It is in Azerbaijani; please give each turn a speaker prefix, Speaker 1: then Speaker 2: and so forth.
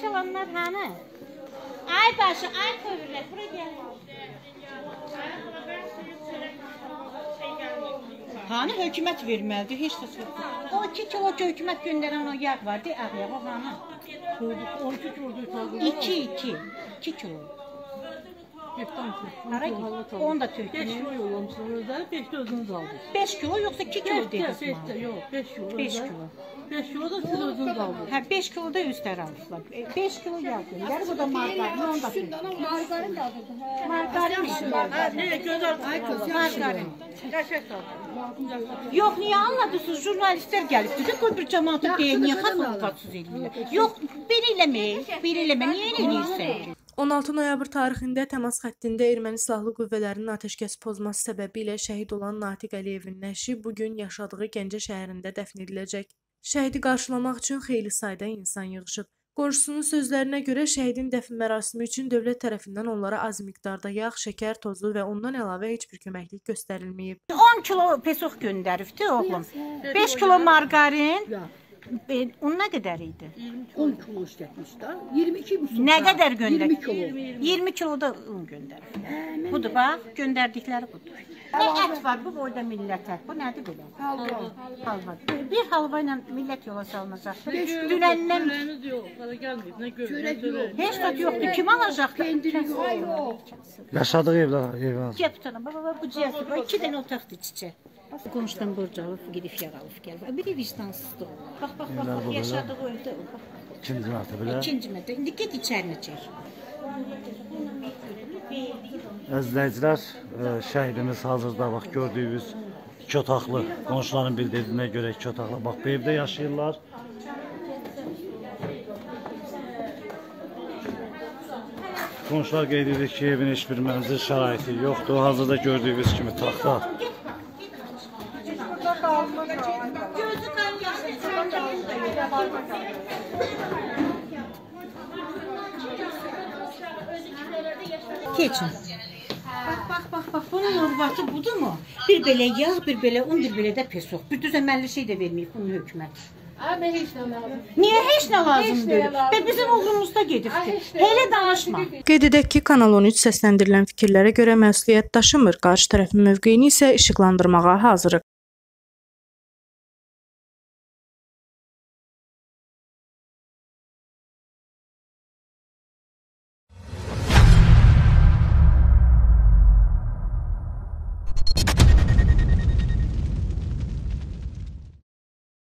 Speaker 1: çalanlar hanı? Ay başı, ay kövrülər, bura gəl. Hani hökumət verməlidir, heç də yoxdur. O 2 kilo ki, hökumət göndərən o yağ var, de, ağ yağ, o hanı?
Speaker 2: 12 kilodur tabii.
Speaker 1: 2, 2, 2 kilo.
Speaker 2: Ki.
Speaker 1: Hara git? Onu da
Speaker 2: 5
Speaker 1: tökün.
Speaker 2: kilo yollamışsın özel, 5 de özünüz aldınız.
Speaker 1: 5 kilo yoxsa 2 kilo
Speaker 2: 5 de,
Speaker 1: dediniz
Speaker 2: 5 de,
Speaker 1: mənə?
Speaker 2: yok 5 kilo.
Speaker 1: Beş
Speaker 2: özel.
Speaker 1: kilo.
Speaker 2: 5 kilo da siz özünüz aldınız.
Speaker 1: Hə 5 kilo da üstlər almışlar. 5 kilo yağ göndər, bu da margarin, onu da tökün.
Speaker 3: Margarin de alırdı. he.
Speaker 1: Margarin işi.
Speaker 2: Ne kız.
Speaker 1: Margarin.
Speaker 2: Kaşık aldım.
Speaker 1: Yox, niyə anladınız? Jurnalistlər gəlibdi də, qoy bir cəmaatı deyir, niyə xəfəfatsız eləyirlər? Yox, bir eləmə, bir eləmə, niyə elə eləyirsən ki?
Speaker 4: 16 noyabr tarixində təmas xəttində erməni silahlı qüvvələrinin atəşkəs pozması səbəbilə şəhid olan Natiq Əliyevin nəşi bu gün yaşadığı Gəncə şəhərində dəfn ediləcək. Şəhidi qarşılamaq üçün xeyli sayda insan yığılıb. Qorucusunun sözlərinə görə şəhidin dəfn mərasimi üçün dövlət tərəfindən onlara az miqdarda yağ, şəkər tozu və ondan əlavə heç bir köməklik göstərilməyib.
Speaker 1: 10 kilo pesox göndəribdi oğlum. 5 kilo margarin. Un nə qədər idi?
Speaker 3: 10 kilo işletmiş da. 22 mi?
Speaker 1: Nə qədər göndər?
Speaker 3: 20 kilo.
Speaker 1: 20 kilo da un göndərib. Budur bax, göndərdikləri budur. Nə ət var bu boyda millətə? Bu nədir belə?
Speaker 3: Halva.
Speaker 1: Halva. Bir halva ilə millət yola salınacaq. Dünəndən.
Speaker 2: Bana gelmeyip ne görüyorsun?
Speaker 3: Çörek yok.
Speaker 1: heç zat yoxdur. Kim alacaq?
Speaker 3: Ay yok.
Speaker 5: Yaşadığı evler, evler.
Speaker 1: Gəp tana, baba, baba, bu cihazı, bax, iki dənə otaqdır çiçək. Qonşudan borc alıb, gedib yer alıb gəl. Biri vicdansızdır. Bax, bax, bax, bax, yaşadığı evdə.
Speaker 5: İkinci mərtəbədə.
Speaker 1: İkinci mərtəbə. İndi get içərinə çək.
Speaker 5: Əzizləyicilər, şəhidimiz hazırda bax gördüyünüz iki otaqlı, qonşuların bildirdiyinə görə iki otaqlı. Bax bu evdə yaşayırlar. Qonşular qeyd edir ki, evin heç bir mənzil şəraiti yoxdur. Hazırda gördüyünüz kimi taxta
Speaker 1: Gözü qan Keçin. Bax, bax, bax, bunun urvatı budurmu? Bir belə yağ, bir belə un, bir belə də pesox. Bir düzəməlli şey də verməyib bunun hökumət.
Speaker 3: Abi hiç ne lazım.
Speaker 1: Niyə heç nə lazım
Speaker 3: Heç nə
Speaker 1: deyil? Və bizim uğrumuzda
Speaker 3: heç nə
Speaker 1: Elə danışma.
Speaker 4: Qeyd edək ki, Kanal 13 səsləndirilən fikirlərə görə məsuliyyət daşımır, qarşı tərəfin mövqeyini isə işıqlandırmağa hazırıq.